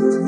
嗯。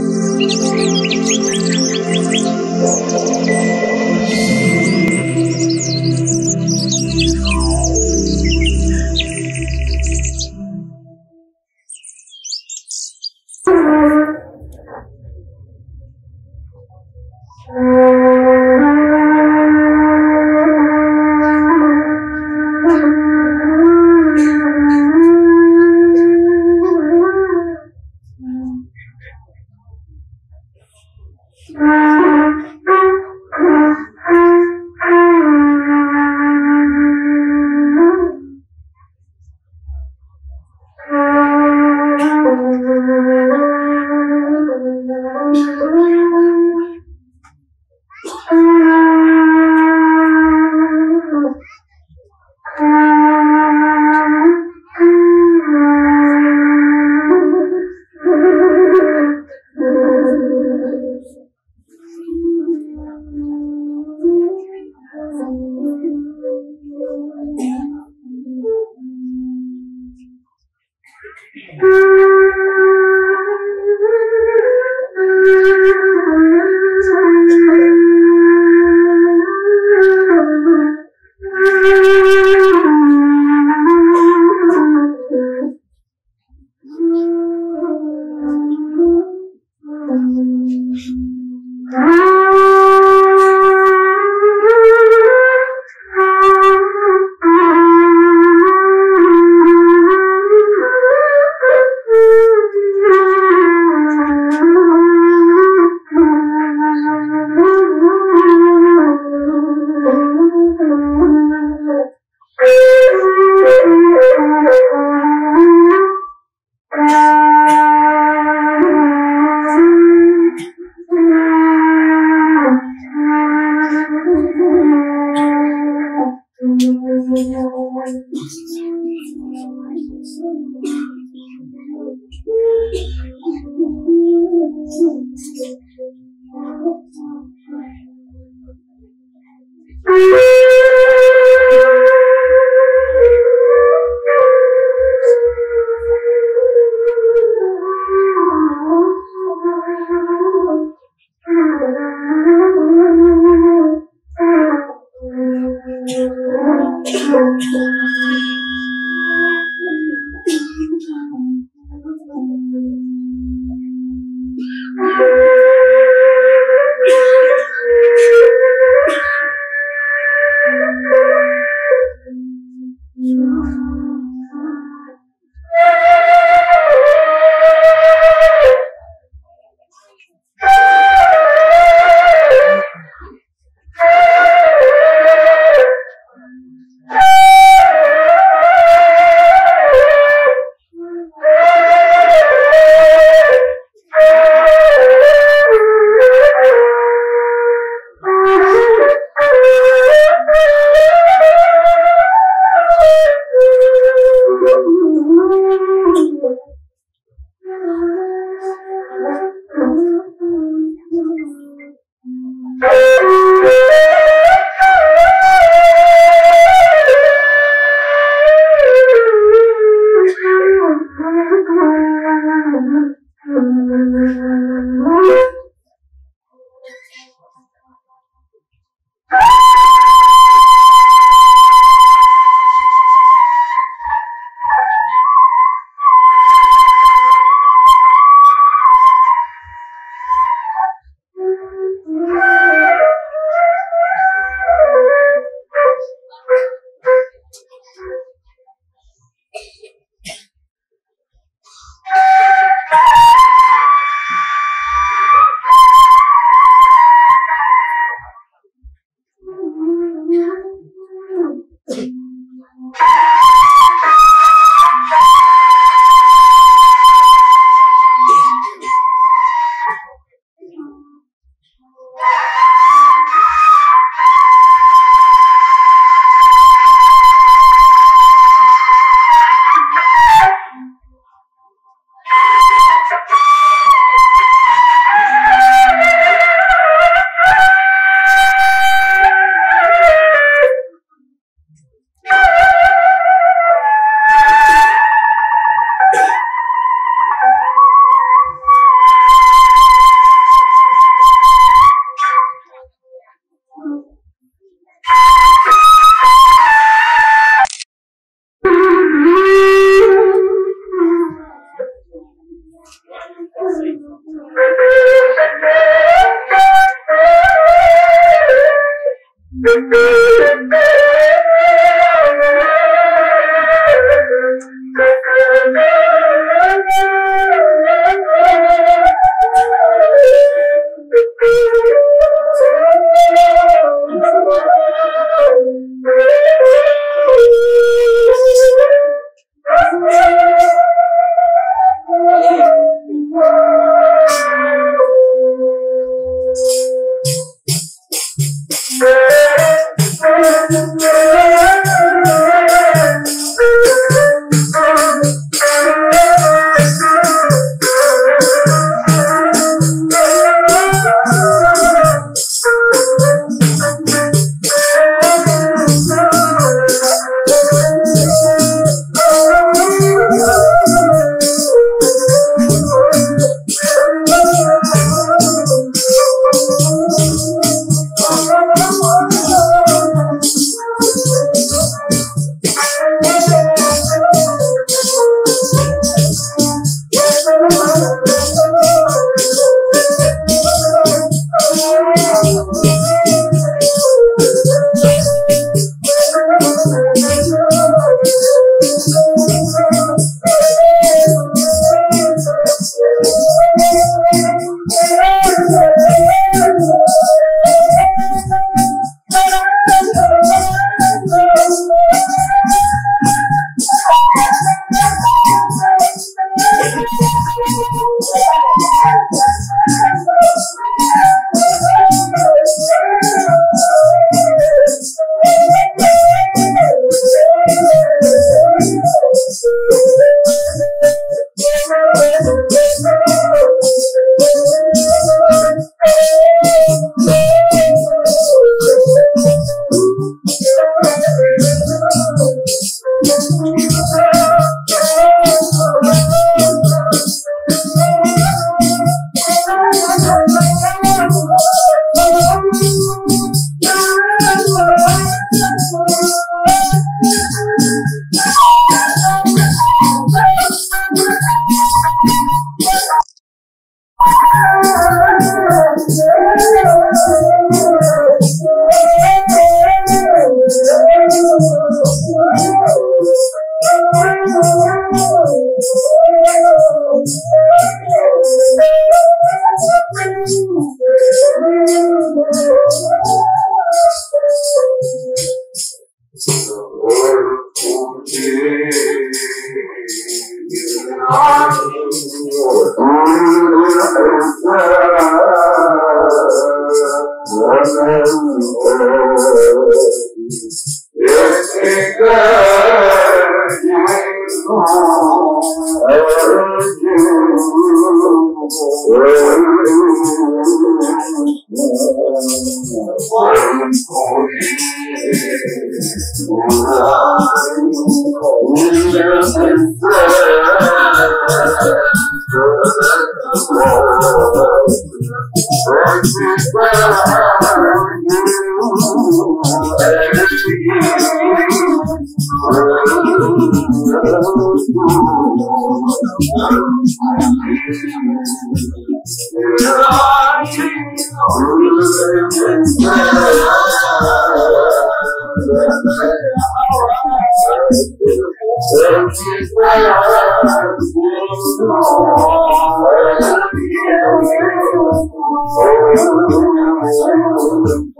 Thank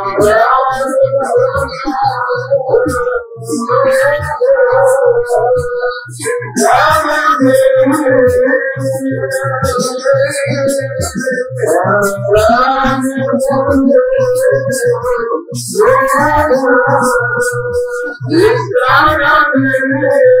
Thank you.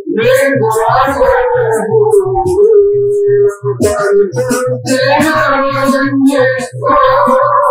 Thank you.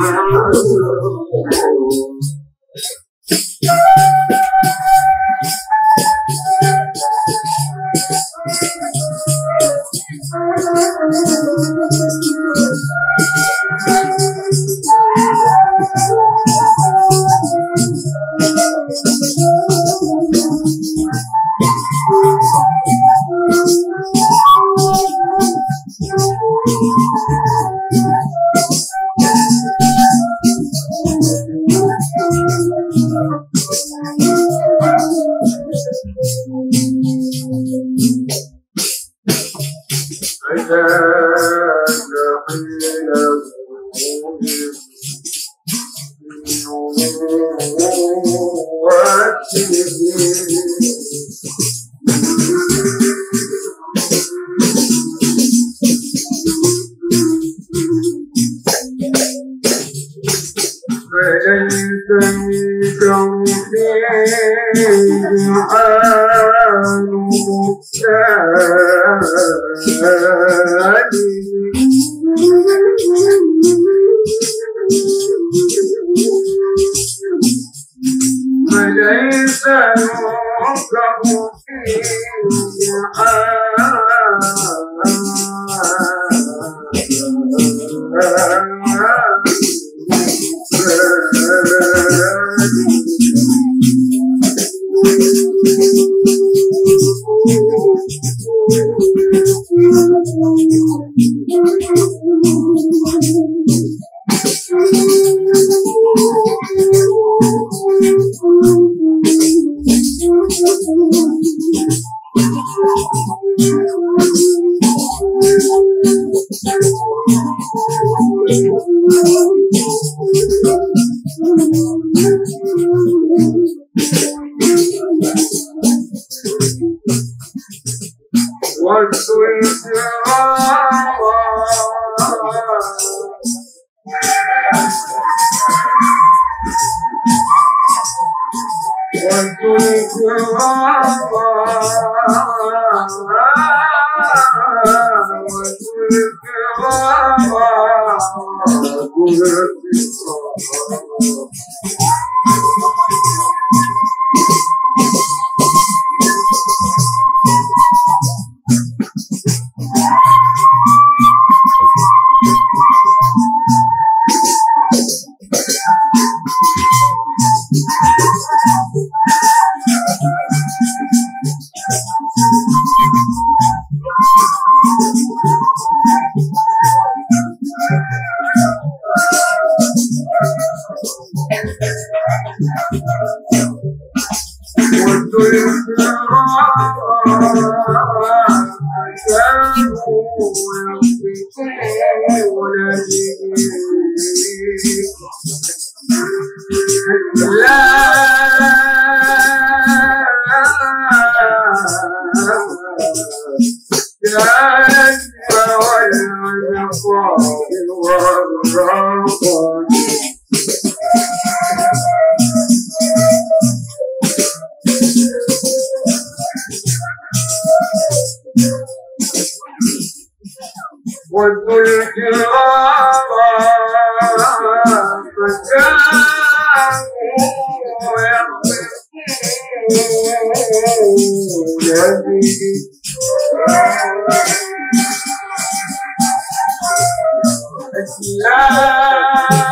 I'm فليس مثله حال مختال What's going on? Christmas es la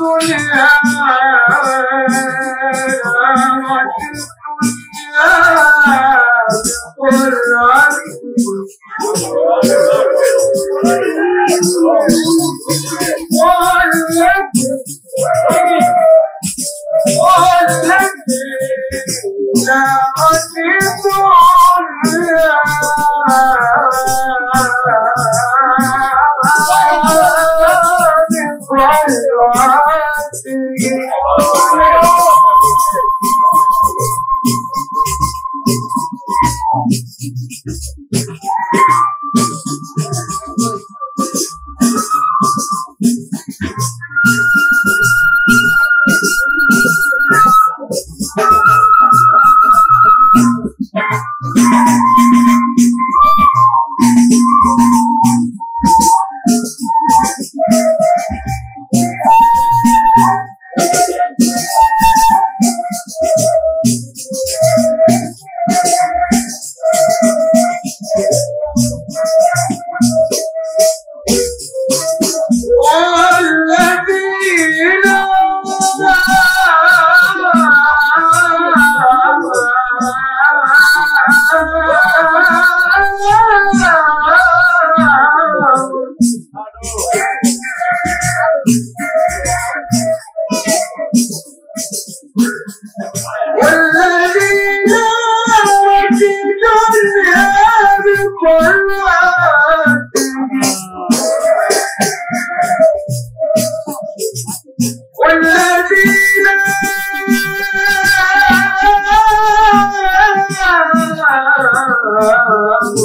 Sonia.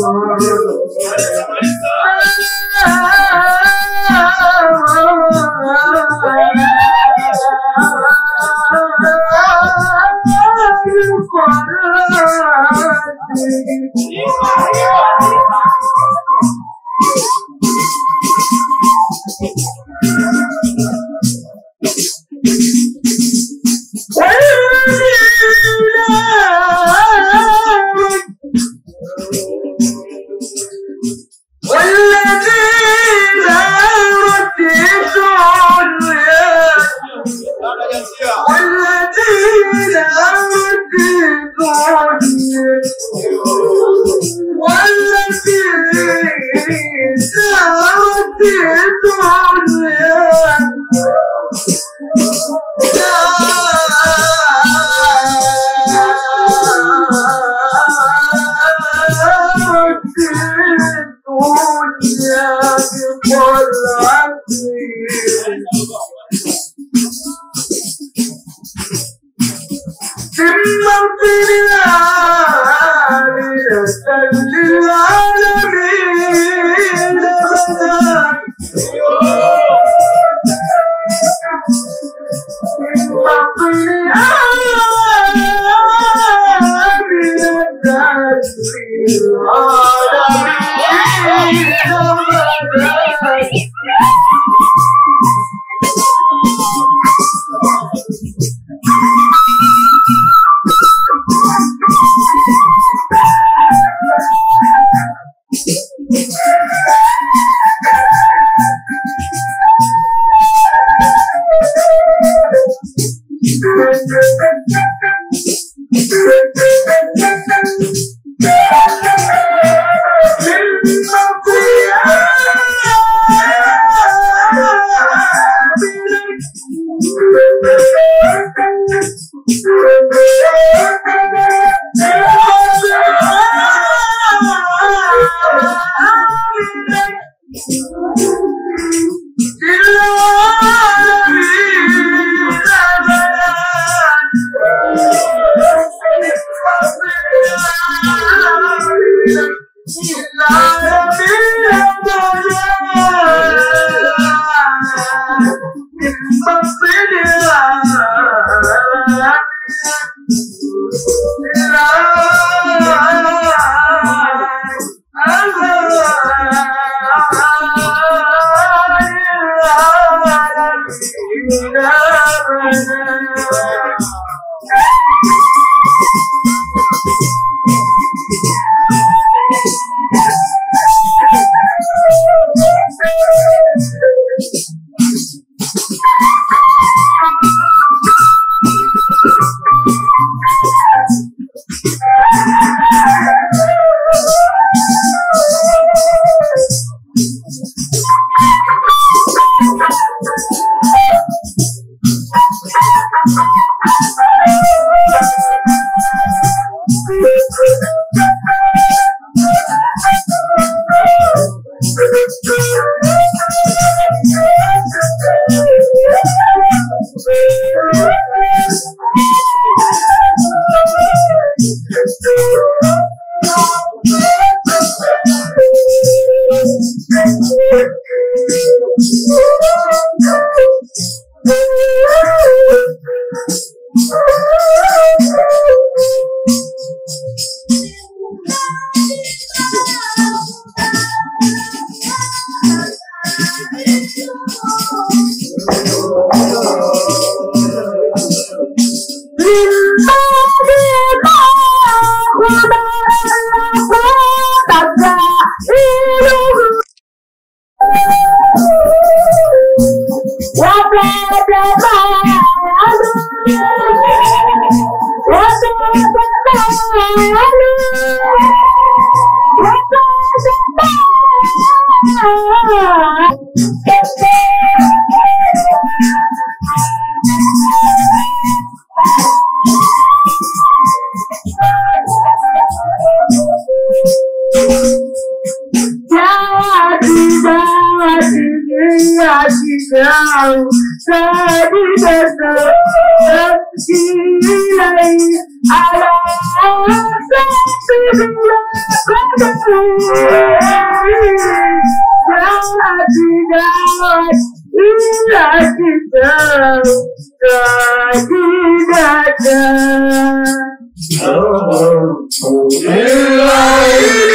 Hallelujah. time. Oh, oh, oh, oh,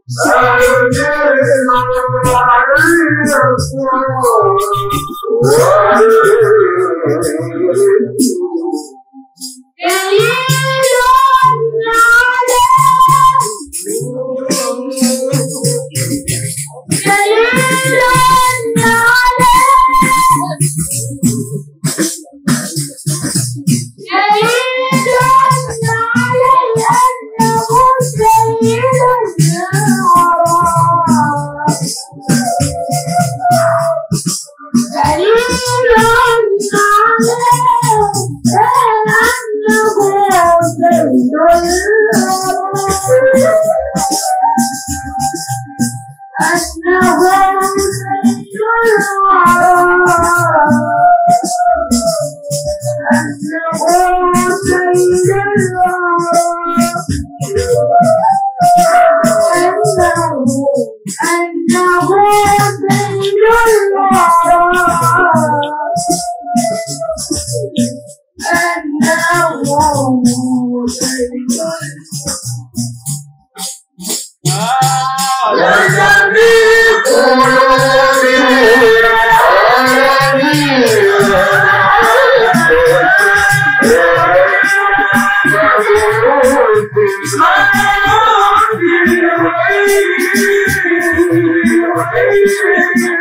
Hello.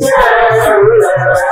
Yeah.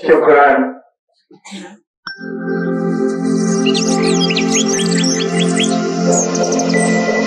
Shukran. Thank